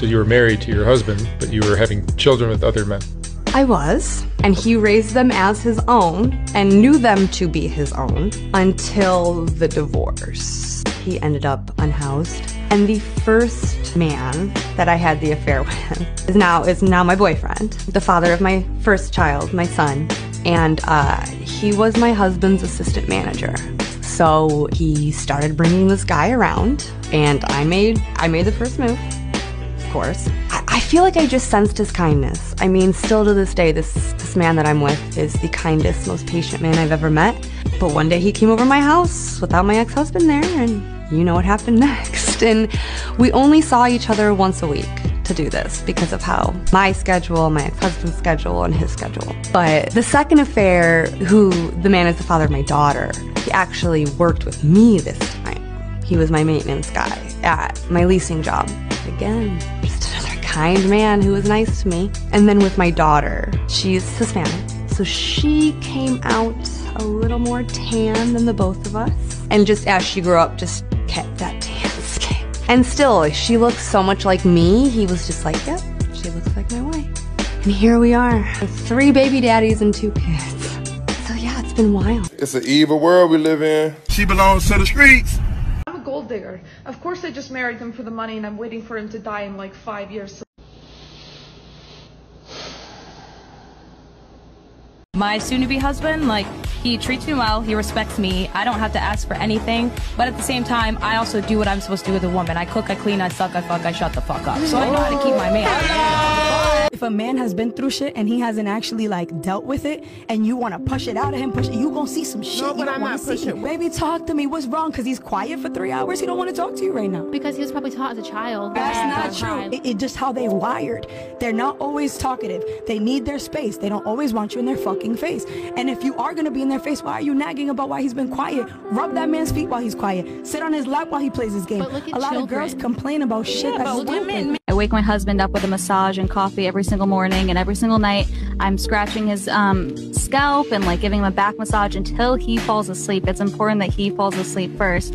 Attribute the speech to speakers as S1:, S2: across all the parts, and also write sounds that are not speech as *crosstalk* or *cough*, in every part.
S1: So you were married to your husband, but you were having children with other men.
S2: I was, and he raised them as his own and knew them to be his own until the divorce. He ended up unhoused. And the first man that I had the affair *laughs* with is now is now my boyfriend, the father of my first child, my son, and uh, he was my husband's assistant manager. So he started bringing this guy around, and I made I made the first move, course. I, I feel like I just sensed his kindness. I mean, still to this day, this this man that I'm with is the kindest, most patient man I've ever met. But one day he came over my house without my ex-husband there, and you know what happened *laughs* next. And we only saw each other once a week to do this because of how my schedule, my ex-husband's schedule, and his schedule. But the second affair, who the man is the father of my daughter, he actually worked with me this time. He was my maintenance guy at my leasing job. Again, kind man who was nice to me. And then with my daughter, she's Hispanic. So she came out a little more tan than the both of us. And just as she grew up, just kept that tan *laughs* skin. And still, she looks so much like me. He was just like, yep, she looks like my wife. And here we are, three baby daddies and two kids. So yeah, it's been wild.
S3: It's an evil world we live in.
S4: She belongs to the streets.
S5: I'm a gold digger. Of course I just married him for the money and I'm waiting for him to die in like five years.
S6: My soon to be husband, like, he treats me well, he respects me, I don't have to ask for anything, but at the same time, I also do what I'm supposed to do with a woman. I cook, I clean, I suck, I fuck, I shut the fuck up. So I know how to keep my man.
S7: If a man has been through shit and he hasn't actually like dealt with it, and you want to push it out of him, push it, you gonna see some shit.
S8: No,
S7: you
S8: but
S7: don't
S8: I'm
S7: wanna
S8: not
S7: see.
S8: pushing.
S7: Baby, talk to me. What's wrong? Cause he's quiet for three hours. He don't want to talk to you right now.
S9: Because he was probably taught as a child.
S7: That's
S9: Don't
S7: true. It, it just how they wired. They're not always talkative. They need their space. They don't always want you in their fucking face. And if you are gonna be in their face, why are you nagging about why he's been quiet? Rub that man's feet while he's quiet. Sit on his lap while he plays his game.
S9: But look at
S7: a lot of girls complain about shit that's
S6: but women- I wake my husband up with a massage and coffee every single morning, and every single night I'm scratching his um, scalp and like giving him a back massage until he falls asleep. It's important that he falls asleep first.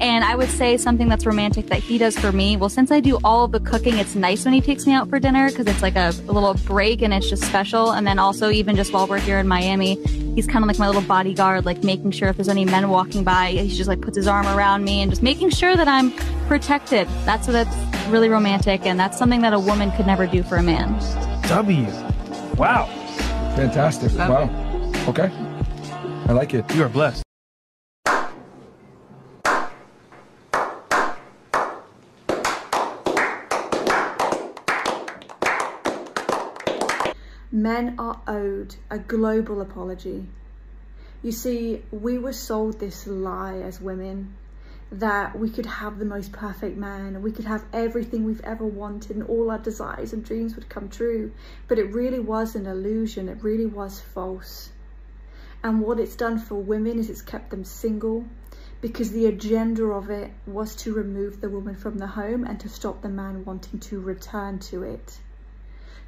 S6: And I would say something that's romantic that he does for me. Well, since I do all of the cooking, it's nice when he takes me out for dinner because it's like a, a little break and it's just special. And then also, even just while we're here in Miami, he's kind of like my little bodyguard, like making sure if there's any men walking by, he just like puts his arm around me and just making sure that I'm protected. That's what that's really romantic, and that's something that a woman could never do for a man.
S4: W. Wow.
S10: Fantastic. wow. Okay. I like it.
S4: You are blessed.
S11: Men are owed a global apology. You see, we were sold this lie as women that we could have the most perfect man we could have everything we've ever wanted and all our desires and dreams would come true. But it really was an illusion, it really was false. And what it's done for women is it's kept them single because the agenda of it was to remove the woman from the home and to stop the man wanting to return to it.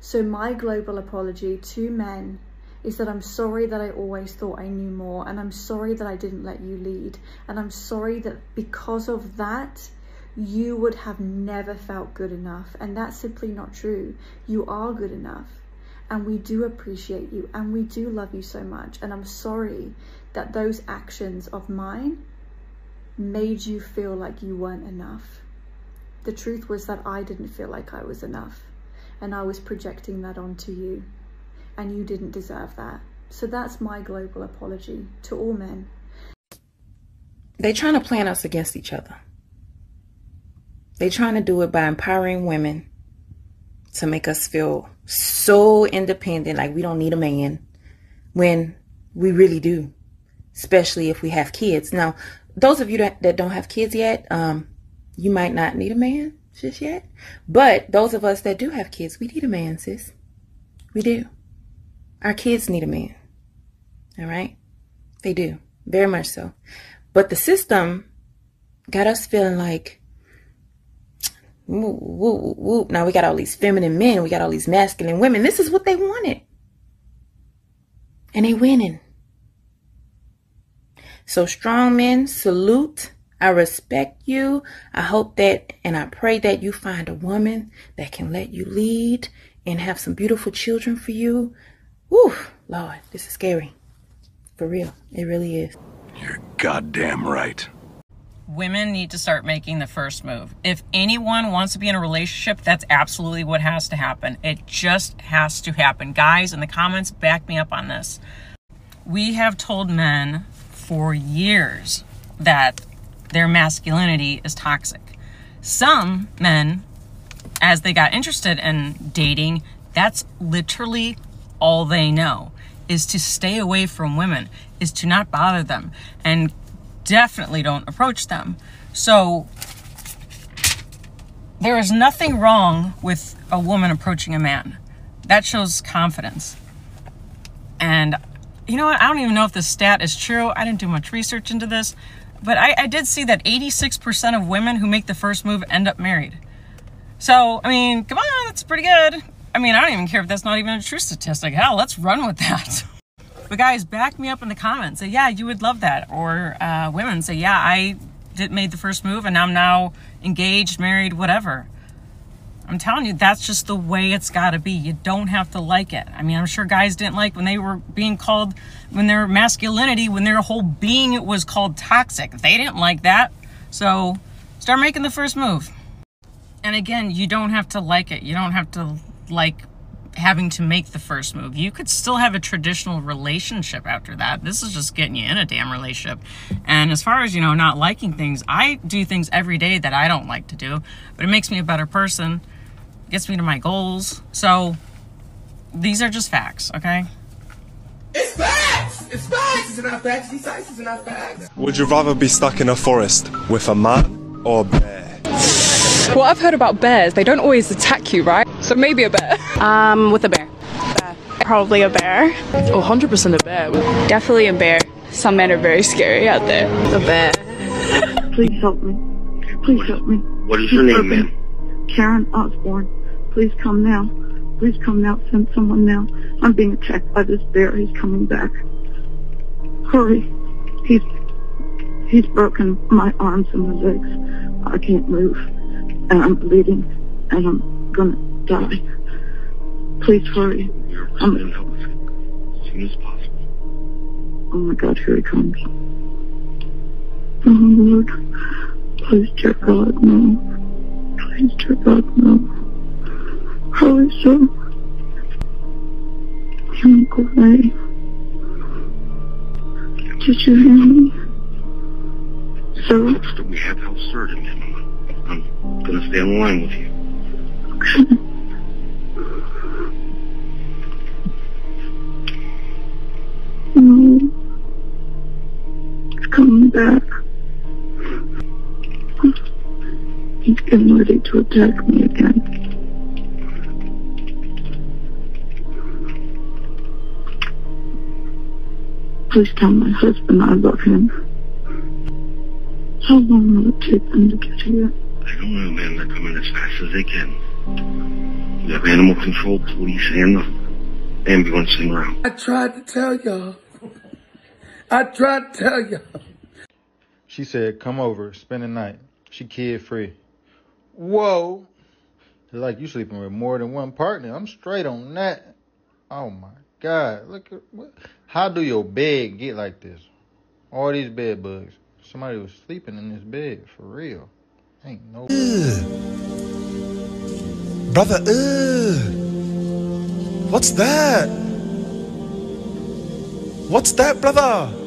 S11: So my global apology to men is that I'm sorry that I always thought I knew more and I'm sorry that I didn't let you lead and I'm sorry that because of that you would have never felt good enough and that's simply not true. You are good enough and we do appreciate you and we do love you so much and I'm sorry that those actions of mine made you feel like you weren't enough. The truth was that I didn't feel like I was enough and I was projecting that onto you and you didn't deserve that. So that's my global apology to all men.
S8: They're trying to plan us against each other. They're trying to do it by empowering women to make us feel so independent, like we don't need a man, when we really do, especially if we have kids. Now, those of you that, that don't have kids yet, um, you might not need a man just yet. But those of us that do have kids, we need a man, sis. We do. Our kids need a man. All right? They do. Very much so. But the system got us feeling like, woo, woo. Now we got all these feminine men. We got all these masculine women. This is what they wanted. And they winning. So strong men, salute. I respect you. I hope that and I pray that you find a woman that can let you lead and have some beautiful children for you. Whew, Lord, this is scary. For real. It really is.
S12: You're goddamn right.
S13: Women need to start making the first move. If anyone wants to be in a relationship, that's absolutely what has to happen. It just has to happen. Guys in the comments, back me up on this. We have told men for years that their masculinity is toxic. Some men, as they got interested in dating, that's literally all they know is to stay away from women, is to not bother them, and definitely don't approach them. So there is nothing wrong with a woman approaching a man. That shows confidence. And you know what? I don't even know if this stat is true. I didn't do much research into this, but I, I did see that 86% of women who make the first move end up married. So, I mean, come on, that's pretty good. I mean, I don't even care if that's not even a true statistic. Hell, let's run with that. *laughs* But guys, back me up in the comments. Say, yeah, you would love that. Or uh, women say, yeah, I did made the first move and I'm now engaged, married, whatever. I'm telling you, that's just the way it's got to be. You don't have to like it. I mean, I'm sure guys didn't like when they were being called, when their masculinity, when their whole being was called toxic. They didn't like that. So start making the first move. And again, you don't have to like it. You don't have to like having to make the first move. You could still have a traditional relationship after that. This is just getting you in a damn relationship. And as far as, you know, not liking things, I do things every day that I don't like to do, but it makes me a better person, gets me to my goals. So these are just facts, okay?
S14: It's facts! It's facts! Is it not facts? These facts are not facts.
S15: Would you rather be stuck in a forest with a man or a bear?
S16: Well, I've heard about bears. They don't always attack you, right? So maybe a bear.
S17: Um, with a bear. bear. Probably a bear.
S16: Oh, 100% a bear.
S17: Definitely a bear. Some men are very scary out there.
S16: A bear.
S18: Please help me. Please help me.
S19: What is your name, ma'am?
S18: Karen Osborne. Please come now. Please come now. Send someone now. I'm being attacked by this bear. He's coming back. Hurry. He's he's broken my arms and my legs. I can't move. And I'm bleeding. And I'm gonna die. Please hurry. I'm,
S19: As soon as possible.
S18: oh my god, here he comes. Oh Lord. Please, dear God, no. Please, dear God, no. Hurry, sir. Can't go away. Did you hear me? Sir?
S19: Folks that we have certain, ma'am. I'm gonna stay on line with you. *laughs*
S18: No. He's coming back. He's getting ready to attack me again. Please tell my husband I love him. How long will it take them to get here?
S19: I don't know, man. They're coming as fast as they can. We have animal control, police, and the ambulance en route.
S14: I tried to tell y'all. I tried to tell y'all.
S20: She said, come over, spend the night. She kid free. Whoa. Like you sleeping with more than one partner. I'm straight on that. Oh my God. Look what how do your bed get like this? All these bed bugs. Somebody was sleeping in this bed for real. Ain't no
S15: Brother, ugh. What's that? What's that, brother?